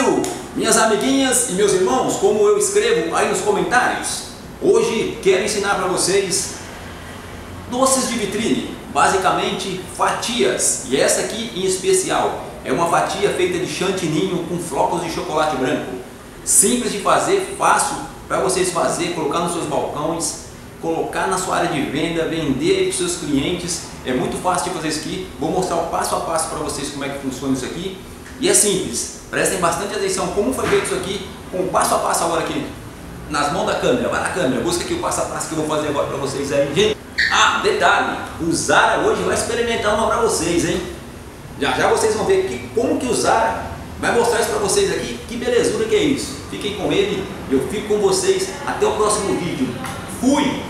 Brasil! Minhas amiguinhas e meus irmãos, como eu escrevo aí nos comentários, hoje quero ensinar para vocês doces de vitrine, basicamente fatias, e essa aqui em especial é uma fatia feita de chantininho com flocos de chocolate branco. Simples de fazer, fácil para vocês fazer, colocar nos seus balcões, colocar na sua área de venda, vender para os seus clientes. É muito fácil de fazer isso aqui. Vou mostrar o passo a passo para vocês como é que funciona isso aqui. E é simples, prestem bastante atenção como foi feito isso aqui, com o passo a passo agora aqui nas mãos da câmera. Vai na câmera, busca aqui o passo a passo que eu vou fazer agora para vocês aí, gente. Ah, detalhe, o Zara hoje vai experimentar uma para vocês, hein? Já já vocês vão ver que, como que o Zara vai mostrar isso para vocês aqui, que belezura que é isso. Fiquem com ele, eu fico com vocês. Até o próximo vídeo. Fui!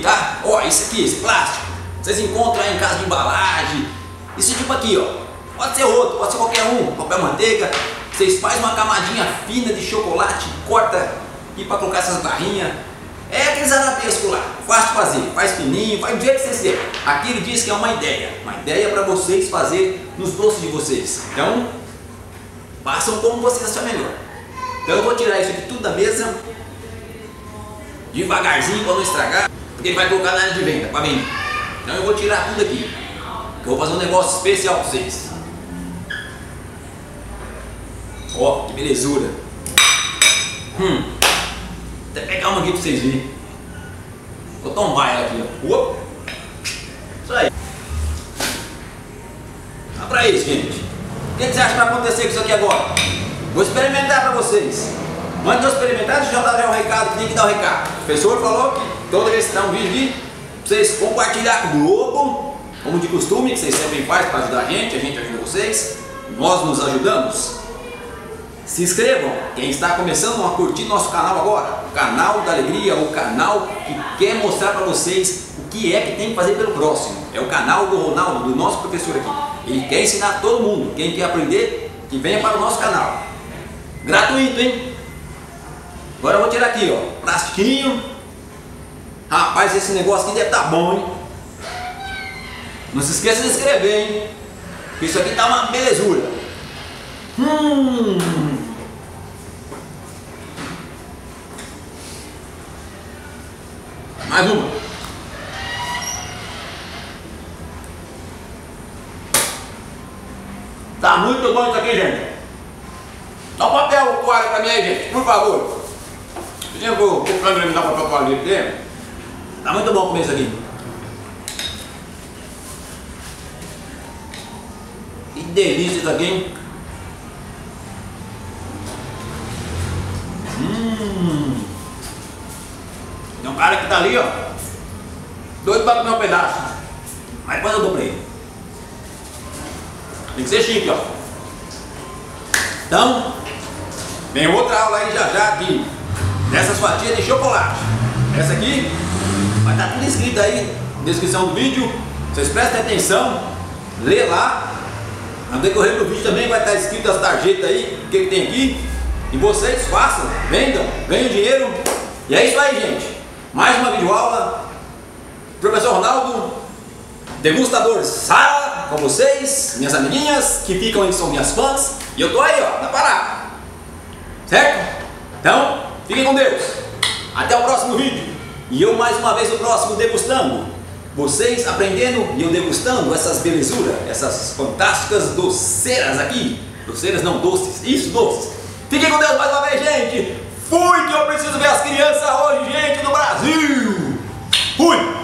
Tá? Ó, isso aqui, esse plástico. Vocês encontram aí em casa de embalagem. Esse tipo aqui, ó. Pode ser outro, pode ser qualquer um, papel manteiga. Vocês fazem uma camadinha fina de chocolate, corta e para colocar essas barrinhas. É aqueles arabescos lá, fácil fazer, faz fininho, faz do jeito que vocês querem. Aqui ele diz que é uma ideia, uma ideia para vocês fazer nos doces de vocês. Então, façam como vocês acharem melhor. Então eu vou tirar isso aqui tudo da mesa, devagarzinho para não estragar, porque ele vai colocar na área de venda, para vender. Então eu vou tirar tudo aqui, que eu vou fazer um negócio especial para vocês. Ó, que belezura. Hum. Até pegar uma aqui pra vocês verem. Vou tomar ela aqui, ó. Isso aí. Dá pra isso, gente. O que você acha que vai acontecer com isso aqui agora? Vou experimentar pra vocês. Antes de eu experimentar, deixa eu dar um recado que tem que dar um recado. O professor falou que toda vez que dá um vídeo aqui, vocês compartilhar com o Globo, como de costume, que vocês sempre fazem para ajudar a gente, a gente ajuda vocês, nós nos ajudamos. Se inscrevam, quem está começando a curtir nosso canal agora, o canal da alegria, o canal que quer mostrar para vocês o que é que tem que fazer pelo próximo. É o canal do Ronaldo, do nosso professor aqui. Ele quer ensinar todo mundo, quem quer aprender, que venha para o nosso canal. Gratuito, hein? Agora eu vou tirar aqui, ó, plastiquinho. Rapaz, esse negócio aqui deve estar tá bom, hein? Não se esqueça de inscrever, hein? Isso aqui tá uma belezura. Hum. Mais uma. Tá muito bom isso aqui, gente. Dá o papel, o toalha pra mim aí, gente, por favor. Vou, o câmera me o papel toalha dele. Tá muito bom comer isso aqui. Que delícia isso aqui, hein? Hum. Tem um cara que tá ali, ó. Doido para comer um pedaço. Mas depois eu dou pra ele. Tem que ser chique, ó. Então, vem outra aula aí já já aqui. Dessas fatias de chocolate. Essa aqui vai estar tá tudo escrito aí na descrição do vídeo. Vocês prestem atenção, lê lá. No decorrer do vídeo também vai estar tá escrito as tarjetas aí, o que, que tem aqui. E vocês façam, vendam, ganhem dinheiro. E é isso aí, gente. Mais uma videoaula. Professor Ronaldo, degustador Sara, com vocês, minhas amiguinhas, que ficam aí, são minhas fãs. E eu tô aí, ó, na parada. Certo? Então, fiquem com Deus. Até o próximo vídeo. E eu mais uma vez no próximo degustando. Vocês aprendendo e eu degustando essas belezuras, essas fantásticas doceiras aqui. Doceiras não doces, isso doces. Fiquem com Deus mais uma vez, gente. Fui que eu preciso ver as crianças hoje, gente, no Brasil. Fui.